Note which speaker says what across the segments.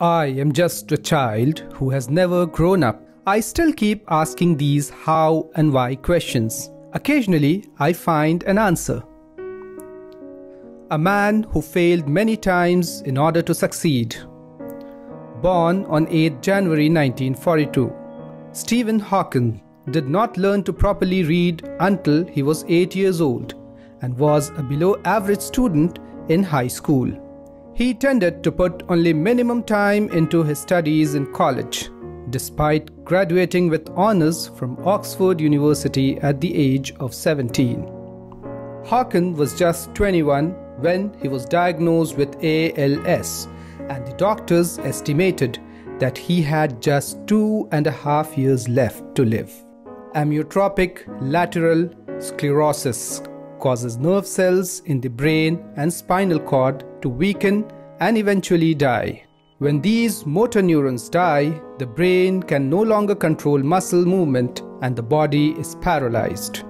Speaker 1: I am just a child who has never grown up. I still keep asking these how and why questions. Occasionally, I find an answer. A man who failed many times in order to succeed. Born on 8 January 1942, Stephen Hawking did not learn to properly read until he was 8 years old and was a below average student in high school. He tended to put only minimum time into his studies in college, despite graduating with honors from Oxford University at the age of 17. Hawking was just 21 when he was diagnosed with ALS, and the doctors estimated that he had just two and a half years left to live. Amyotrophic lateral sclerosis causes nerve cells in the brain and spinal cord to weaken and eventually die. When these motor neurons die, the brain can no longer control muscle movement and the body is paralyzed.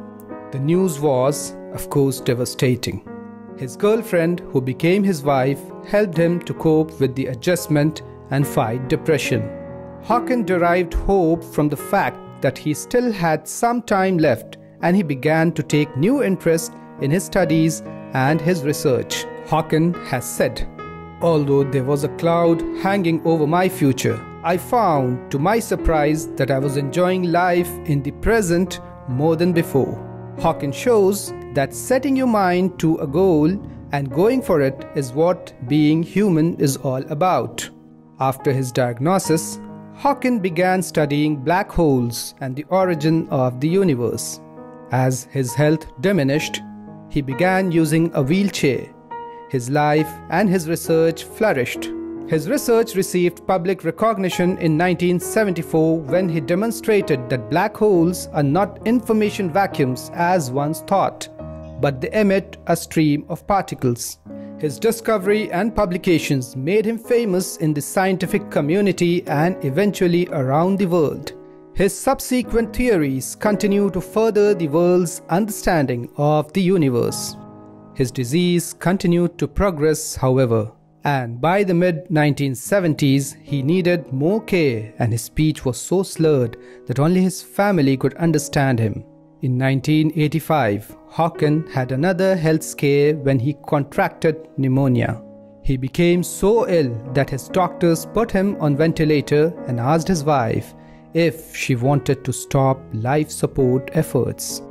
Speaker 1: The news was, of course, devastating. His girlfriend, who became his wife, helped him to cope with the adjustment and fight depression. Hawking derived hope from the fact that he still had some time left and he began to take new interest in his studies and his research. Hawking has said, Although there was a cloud hanging over my future, I found to my surprise that I was enjoying life in the present more than before. Hawking shows that setting your mind to a goal and going for it is what being human is all about. After his diagnosis, Hawking began studying black holes and the origin of the universe. As his health diminished, he began using a wheelchair. His life and his research flourished. His research received public recognition in 1974 when he demonstrated that black holes are not information vacuums as once thought, but they emit a stream of particles. His discovery and publications made him famous in the scientific community and eventually around the world. His subsequent theories continue to further the world's understanding of the universe. His disease continued to progress, however, and by the mid 1970s, he needed more care and his speech was so slurred that only his family could understand him. In 1985, Hawking had another health scare when he contracted pneumonia. He became so ill that his doctors put him on ventilator and asked his wife if she wanted to stop life support efforts.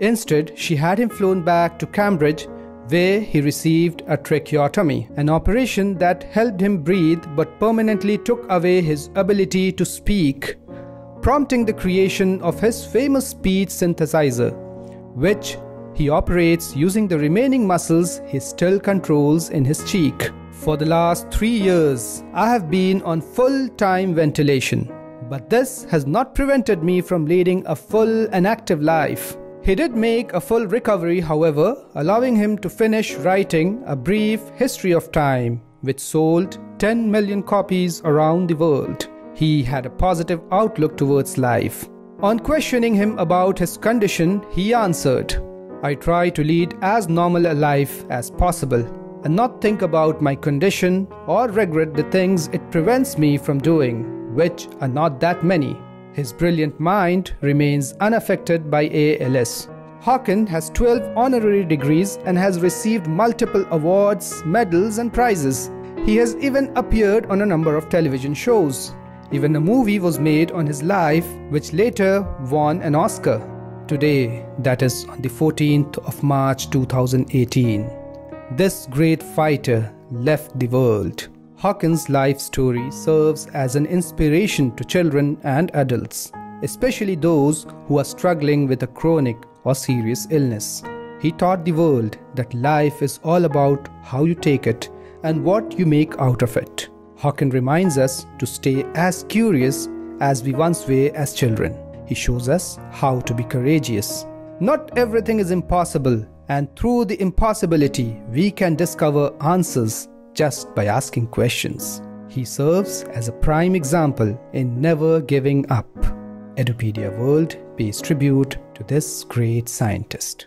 Speaker 1: Instead, she had him flown back to Cambridge where he received a tracheotomy, an operation that helped him breathe but permanently took away his ability to speak, prompting the creation of his famous speech synthesizer, which he operates using the remaining muscles he still controls in his cheek. For the last three years, I have been on full time ventilation. But this has not prevented me from leading a full and active life. He did make a full recovery, however, allowing him to finish writing a brief history of time, which sold 10 million copies around the world. He had a positive outlook towards life. On questioning him about his condition, he answered, I try to lead as normal a life as possible and not think about my condition or regret the things it prevents me from doing which are not that many. His brilliant mind remains unaffected by ALS. Hawking has 12 honorary degrees and has received multiple awards, medals, and prizes. He has even appeared on a number of television shows. Even a movie was made on his life, which later won an Oscar. Today, that is on the 14th of March 2018, this great fighter left the world. Hawking's life story serves as an inspiration to children and adults, especially those who are struggling with a chronic or serious illness. He taught the world that life is all about how you take it and what you make out of it. Hawking reminds us to stay as curious as we once were as children. He shows us how to be courageous. Not everything is impossible, and through the impossibility, we can discover answers just by asking questions. He serves as a prime example in never giving up. Edupedia World pays tribute to this great scientist.